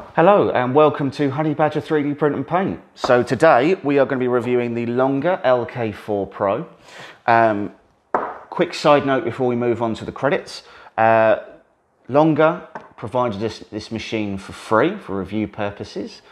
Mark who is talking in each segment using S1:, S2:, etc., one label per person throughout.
S1: Hello and welcome to Honey Badger 3D Print and Paint. So today we are going to be reviewing the Longer LK4 Pro. Um, quick side note before we move on to the credits. Uh, Longer provided us this machine for free for review purposes.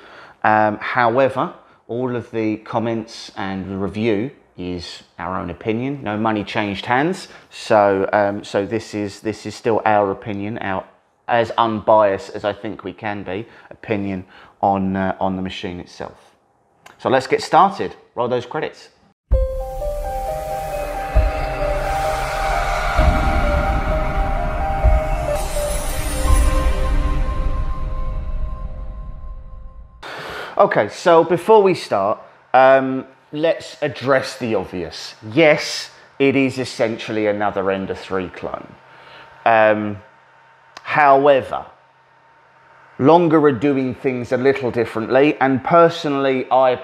S1: Um, however, all of the comments and the review is our own opinion. No money changed hands. So, um, so this is this is still our opinion, our as unbiased as I think we can be, opinion on, uh, on the machine itself. So let's get started. Roll those credits. Okay, so before we start, um, let's address the obvious. Yes, it is essentially another Ender 3 clone. Um, However, Longer are doing things a little differently, and personally, I,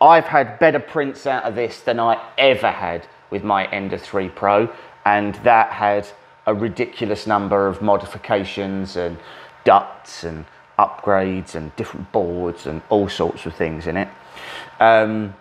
S1: I've had better prints out of this than I ever had with my Ender 3 Pro, and that had a ridiculous number of modifications and ducts and upgrades and different boards and all sorts of things in it. Um,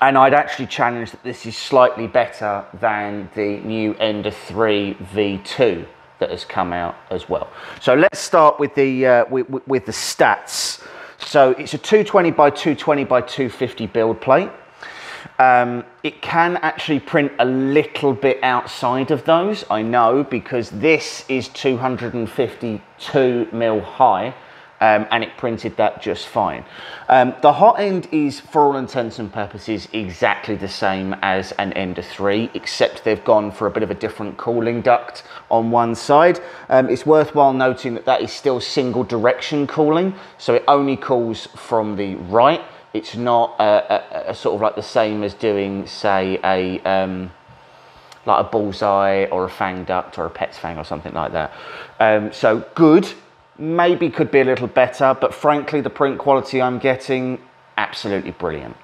S1: and I'd actually challenge that this is slightly better than the new Ender 3 V2 that has come out as well. So let's start with the, uh, with, with, the stats. So it's a 220 by 220 by 250 build plate. Um, it can actually print a little bit outside of those, I know, because this is 252 mil high um, and it printed that just fine. Um, the hot end is, for all intents and purposes, exactly the same as an Ender 3, except they've gone for a bit of a different cooling duct on one side. Um, it's worthwhile noting that that is still single direction cooling, so it only cools from the right. It's not a, a, a sort of like the same as doing, say, a um, like a bullseye or a fang duct or a Petsfang or something like that. Um, so good maybe could be a little better, but frankly, the print quality I'm getting, absolutely brilliant.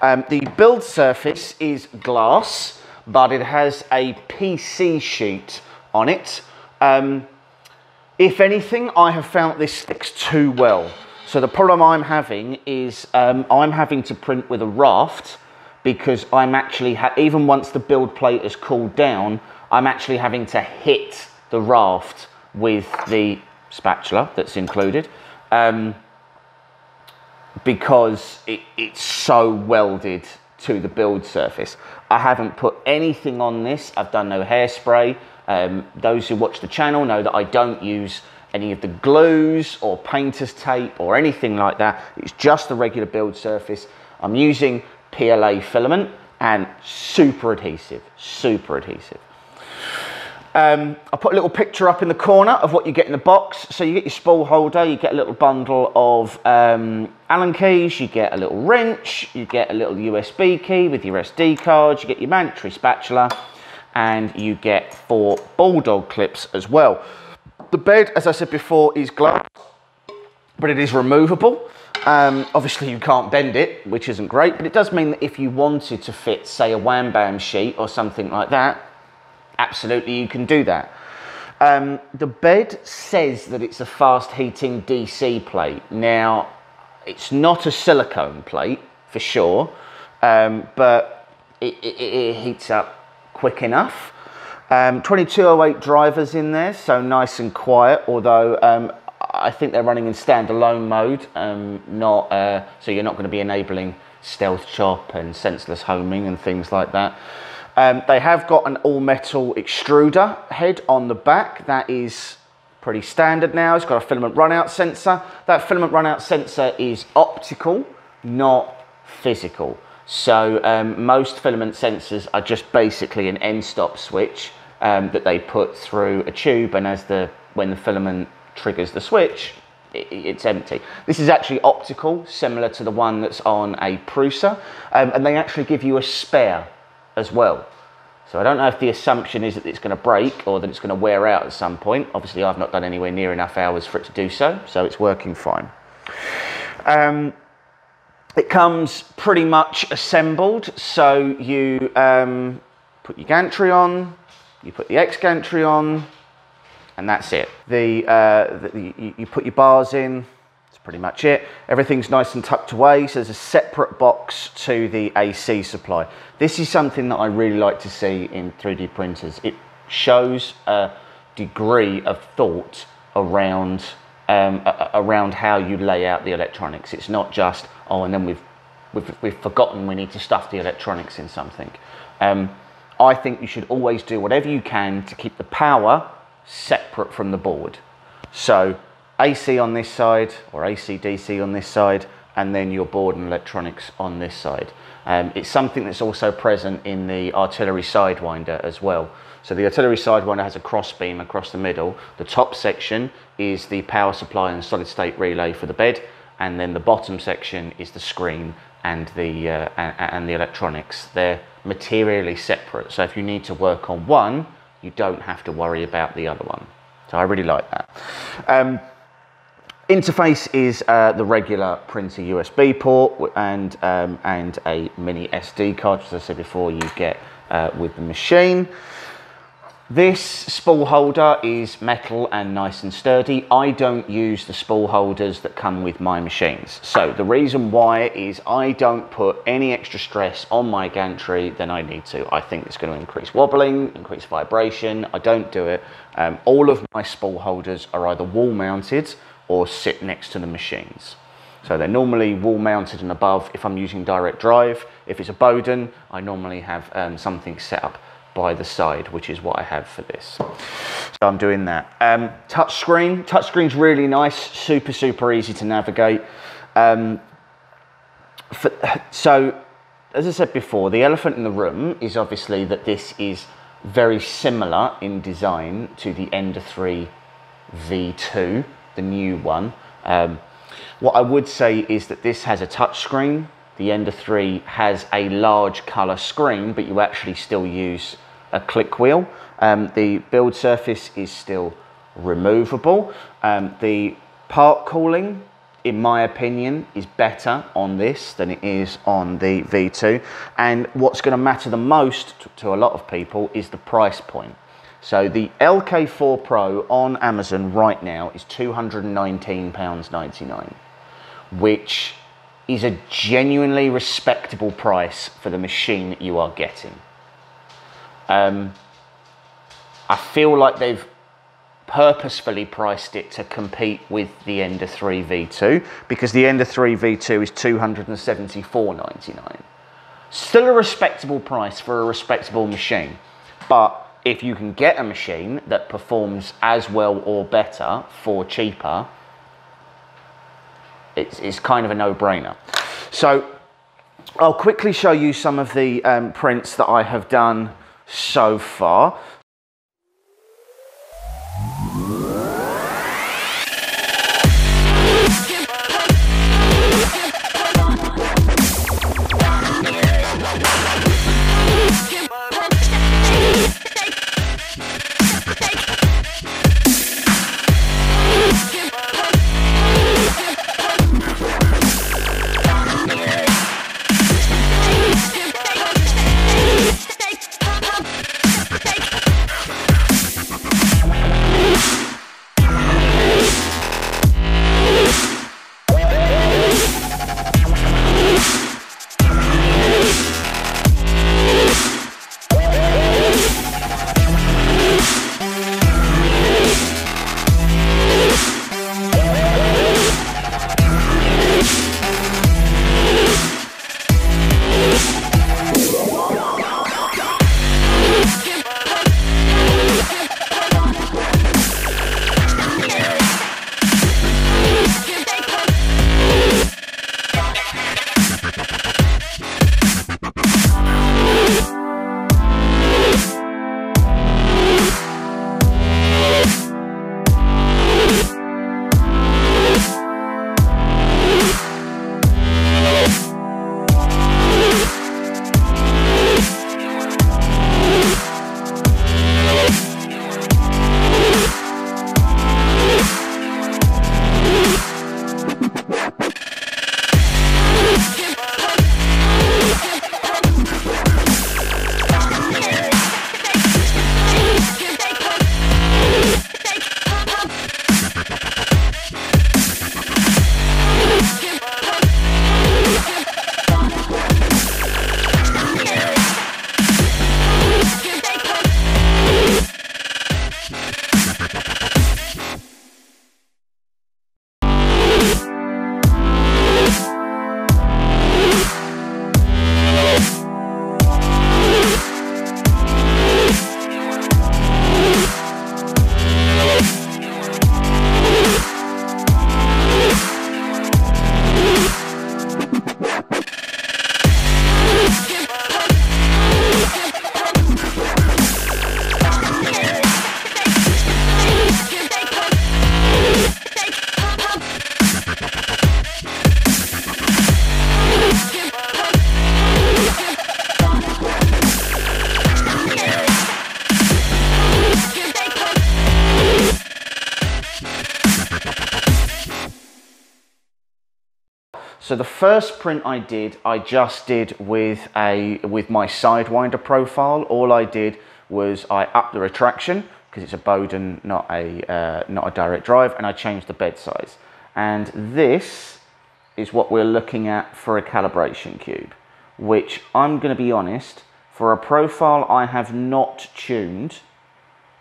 S1: Um, the build surface is glass, but it has a PC sheet on it. Um, if anything, I have found this sticks too well. So the problem I'm having is um, I'm having to print with a raft because I'm actually, even once the build plate has cooled down, I'm actually having to hit the raft with the spatula that's included um, because it, it's so welded to the build surface. I haven't put anything on this. I've done no hairspray. Um, those who watch the channel know that I don't use any of the glues or painter's tape or anything like that. It's just the regular build surface. I'm using PLA filament and super adhesive, super adhesive. Um, I put a little picture up in the corner of what you get in the box. So you get your spool holder, you get a little bundle of um, Allen keys, you get a little wrench, you get a little USB key with your SD card, you get your mandatory spatula, and you get four bulldog clips as well. The bed, as I said before, is glass, but it is removable. Um, obviously you can't bend it, which isn't great, but it does mean that if you wanted to fit, say, a wham bam sheet or something like that, absolutely you can do that. Um, the bed says that it's a fast heating DC plate. Now, it's not a silicone plate for sure, um, but it, it, it, heats up quick enough. Um, 2208 drivers in there, so nice and quiet, although um, I think they're running in standalone mode, um, not uh, so you're not going to be enabling stealth chop and sensorless homing and things like that. Um, they have got an all metal extruder head on the back. That is pretty standard now. It's got a filament runout sensor. That filament runout sensor is optical, not physical. So um, most filament sensors are just basically an end stop switch um, that they put through a tube and as the when the filament triggers the switch, it, it's empty. This is actually optical, similar to the one that's on a Prusa, um, and they actually give you a spare as well. So I don't know if the assumption is that it's going to break or that it's going to wear out at some point. Obviously, I've not done anywhere near enough hours for it to do so, so it's working fine. Um, it comes pretty much assembled, so you um, put your gantry on, you put the X gantry on, and that's it. The, uh, the you, you put your bars in, pretty much it. Everything's nice and tucked away, so there's a separate box to the AC supply. This is something that I really like to see in 3D printers. It shows a degree of thought around um, around how you lay out the electronics. It's not just oh, and then we've we've, we've forgotten we need to stuff the electronics in something. Um, I think you should always do whatever you can to keep the power separate from the board. So AC on this side or AC DC on this side and then your board and electronics on this side. Um, it's something that's also present in the artillery sidewinder as well. So the artillery sidewinder has a cross beam across the middle. The top section is the power supply and solid state relay for the bed and then the bottom section is the screen and the, uh, and the electronics. They're materially separate. So if you need to work on one, you don't have to worry about the other one. So I really like that. Um, interface is uh, the regular printer USB port and, um, and a mini SD card, as I said before, you get uh, with the machine. This spool holder is metal and nice and sturdy. I don't use the spool holders that come with my machines. So the reason why is I don't put any extra stress on my gantry than I need to. I think it's going to increase wobbling, increase vibration. I don't do it. Um, all of my spool holders are either wall mounted or sit next to the machines. So they're normally wall mounted and above if I'm using direct drive. If it's a Bowden, I normally have um, something set up by the side, which is what I have for this. So I'm doing that. Um, touch screen, touch screen's really nice, super, super easy to navigate. Um, for, so, as I said before, the elephant in the room is obviously that this is very similar in design to the Ender 3 V2, the new one. Um, what I would say is that this has a touch screen the Ender 3 has a large colour screen, but you actually still use a click wheel. Um, the build surface is still removable. Um, the part cooling, in my opinion, is better on this than it is on the V2. And what's going to matter the most to, to a lot of people is the price point. So the LK4 Pro on Amazon right now is £219.99, which is a genuinely respectable price for the machine that you are getting. Um, I feel like they've purposefully priced it to compete with the Ender 3 V2 because the Ender 3 V2 is 274.99. Still a respectable price for a respectable machine, but if you can get a machine that performs as well or better for cheaper, it's, it's kind of a no-brainer. So I'll quickly show you some of the um, prints that I have done so far. The first print I did, I just did with a with my Sidewinder profile. All I did was I upped the retraction because it's a Bowden, not a uh, not a direct drive, and I changed the bed size. And this is what we're looking at for a calibration cube, which I'm going to be honest, for a profile I have not tuned,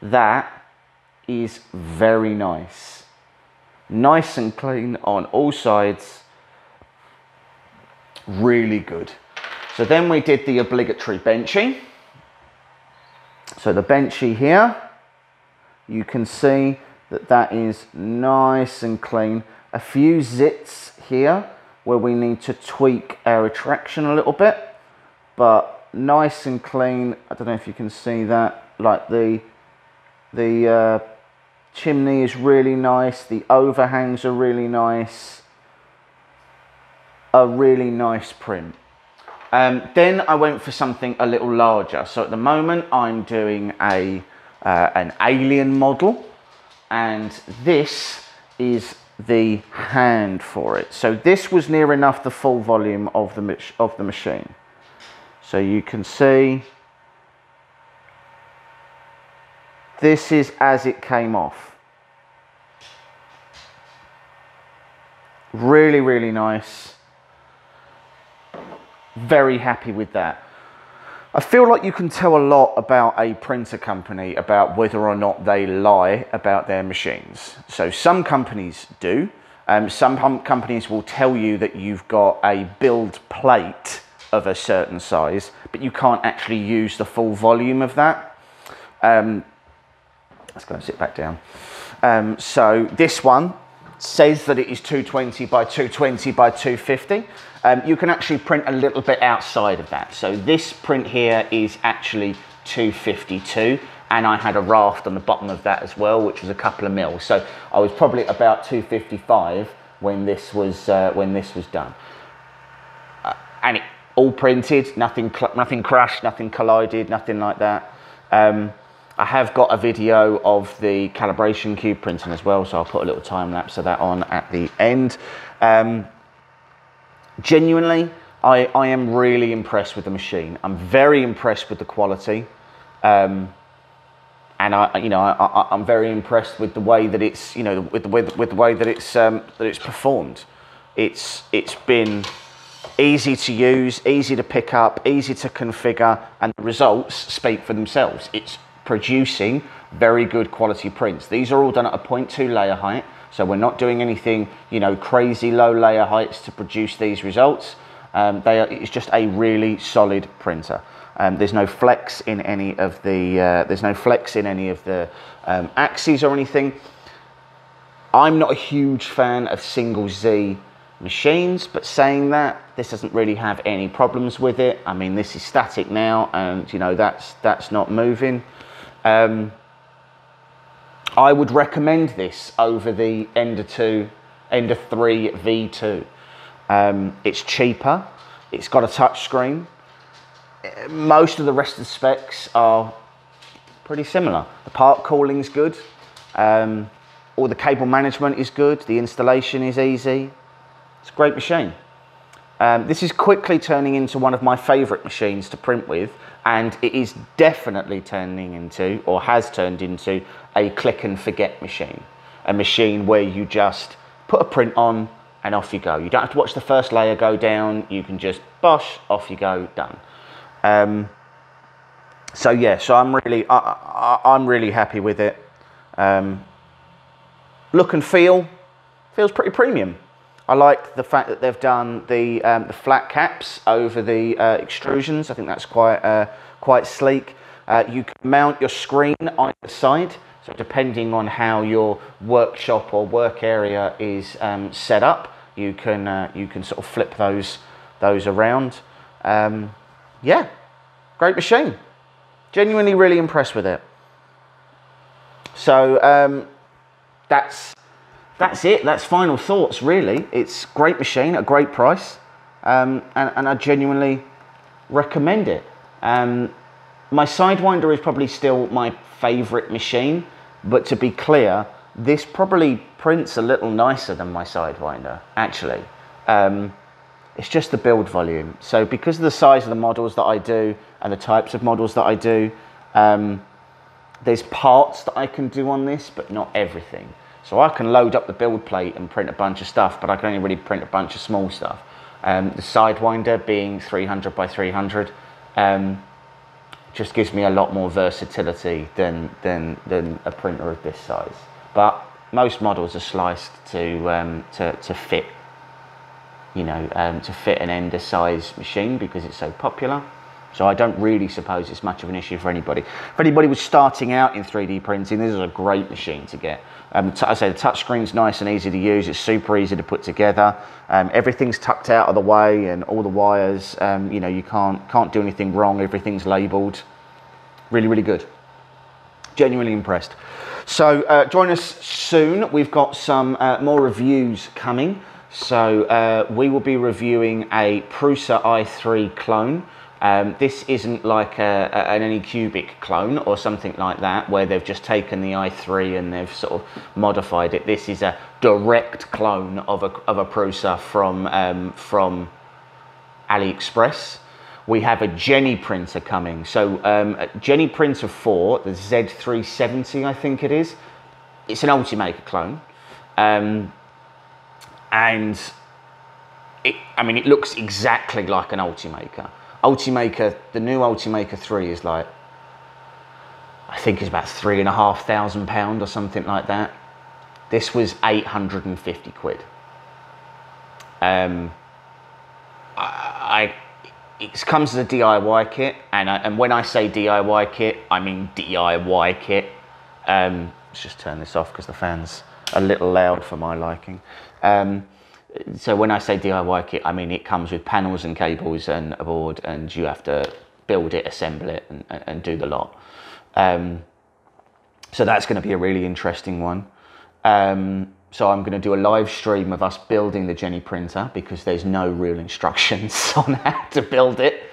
S1: that is very nice. Nice and clean on all sides really good. So then we did the obligatory benchy. So the benchy here, you can see that that is nice and clean. A few zits here where we need to tweak our retraction a little bit, but nice and clean. I don't know if you can see that, like the, the uh, chimney is really nice. The overhangs are really nice a really nice print. Um, then I went for something a little larger. So at the moment I'm doing a uh, an alien model and this is the hand for it. So this was near enough the full volume of the, of the machine. So you can see this is as it came off. Really, really nice. Very happy with that. I feel like you can tell a lot about a printer company about whether or not they lie about their machines. So some companies do. Um, some companies will tell you that you've got a build plate of a certain size, but you can't actually use the full volume of that. Um, let's go and sit back down. Um, so this one says that it is 220 by 220 by 250. Um, you can actually print a little bit outside of that. So this print here is actually 252 and I had a raft on the bottom of that as well, which was a couple of mils. So I was probably about 255 when this was, uh, when this was done. Uh, and it all printed, nothing, nothing crashed, nothing collided, nothing like that. Um, I have got a video of the calibration cube printing as well, so I'll put a little time lapse of that on at the end. Um, genuinely, I, I am really impressed with the machine. I'm very impressed with the quality. Um, and I, you know, I, am very impressed with the way that it's, you know, with the, with the way that it's um, that it's performed. It's it's been easy to use, easy to pick up, easy to configure, and the results speak for themselves. It's producing very good quality prints. These are all done at a 0.2 layer height, so we're not doing anything, you know, crazy low layer heights to produce these results. Um, they are, it's just a really solid printer. Um, there's no flex in any of the uh, there's no flex in any of the um, axes or anything. I'm not a huge fan of single Z machines, but saying that, this doesn't really have any problems with it. I mean, this is static now, and you know that's that's not moving. Um, I would recommend this over the Ender 2, Ender 3 V2. Um, it's cheaper, it's got a touch screen. Most of the rest of the specs are pretty similar. The part cooling is good, um, all the cable management is good, the installation is easy. It's a great machine. Um, this is quickly turning into one of my favourite machines to print with and it is definitely turning into or has turned into a click and forget machine. A machine where you just put a print on and off you go. You don't have to watch the first layer go down. You can just bosh off you go done. Um, so yeah so i'm really I, am really happy with it. Um, look and feel feels pretty premium I like the fact that they've done the, um, the flat caps over the uh, extrusions. I think that's quite, uh, quite sleek. Uh, you can mount your screen either side. So depending on how your workshop or work area is um, set up, you can, uh, you can sort of flip those, those around. Um, yeah, great machine. Genuinely really impressed with it. So um, that's that's it. That's final thoughts, really. It's great machine at a great price, um, and, and, I genuinely recommend it. Um, my Sidewinder is probably still my favourite machine, but to be clear, this probably prints a little nicer than my Sidewinder, actually. Um, It's just the build volume. So because of the size of the models that I do and the types of models that I do, um, there's parts that I can do on this, but not everything. So I can load up the build plate and print a bunch of stuff, but I can only really print a bunch of small stuff. Um, the Sidewinder being 300 by 300 um, just gives me a lot more versatility than, than, than a printer of this size. But most models are sliced to, um, to, to fit you know, um, to fit an ender size machine because it's so popular. So I don't really suppose it's much of an issue for anybody. If anybody was starting out in 3D printing, this is a great machine to get. Um, I say the touchscreen's nice and easy to use. It's super easy to put together. Um, everything's tucked out of the way, and all the wires. Um, you know, you can't can't do anything wrong. Everything's labelled. Really, really good. Genuinely impressed. So uh, join us soon. We've got some uh, more reviews coming. So uh, we will be reviewing a Prusa i3 clone. Um, this isn't like a, a, an clone or something like that, where they've just taken the i3 and they've sort of modified it. This is a direct clone of a, of a Prusa from, um, from AliExpress. We have a Jenny printer coming. So um, Jenny Printer 4, the Z370 I think it is, it's an Ultimaker clone. Um, and it, I mean, it looks exactly like an Ultimaker. Ultimaker, the new Ultimaker 3 is like, I think it's about three and a half thousand pound or something like that. This was 850 quid. Um, I, I it comes as a DIY kit, and, I, and when I say DIY kit, I mean DIY kit. Um, let's just turn this off because the fan's a little loud for my liking. Um, so when I say DIY kit, I mean it comes with panels and cables and a board, and you have to build it, assemble it, and, and do the lot. Um, so that's going to be a really interesting one. Um, so I'm going to do a live stream of us building the Jenny printer because there's no real instructions on how to build it.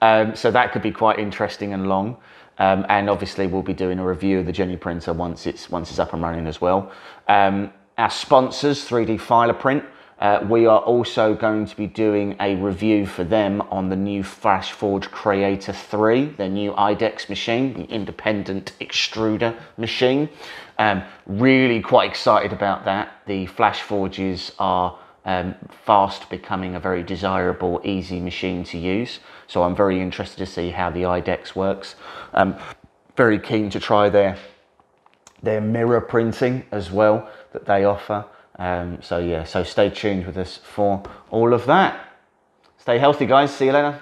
S1: Um, so that could be quite interesting and long. Um, and obviously we'll be doing a review of the Jenny printer once it's once it's up and running as well. Um, our sponsors, 3D Filaprint, uh, we are also going to be doing a review for them on the new FlashForge Creator 3, their new IDEX machine, the independent extruder machine. Um, really quite excited about that. The FlashForges are um, fast becoming a very desirable, easy machine to use. So I'm very interested to see how the IDEX works. Um, very keen to try their, their mirror printing as well that they offer. Um, so yeah, so stay tuned with us for all of that. Stay healthy, guys. See you later.